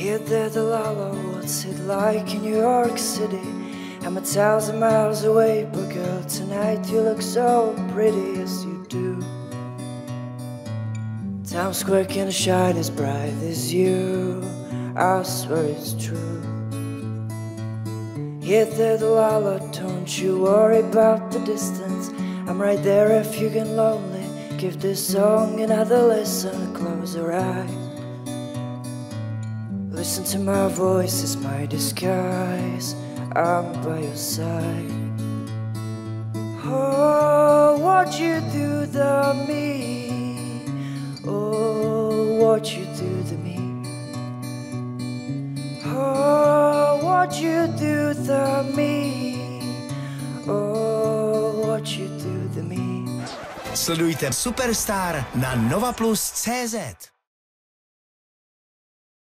there, Delilah, what's it like in New York City? I'm a thousand miles away, but girl, tonight you look so pretty as you do. Times Square can't shine as bright as you. I swear it's true. Here, there, Delilah, don't you worry about the distance. I'm right there if you get lonely. Give this song another listen, close your eyes. Listen to my voice, it's my disguise. I'm by your side. Oh, what you do to me? Oh, what you do to me? Oh, what you do to me? Oh, what you do to me? Sledujte Superstar na Nova Plus CZ.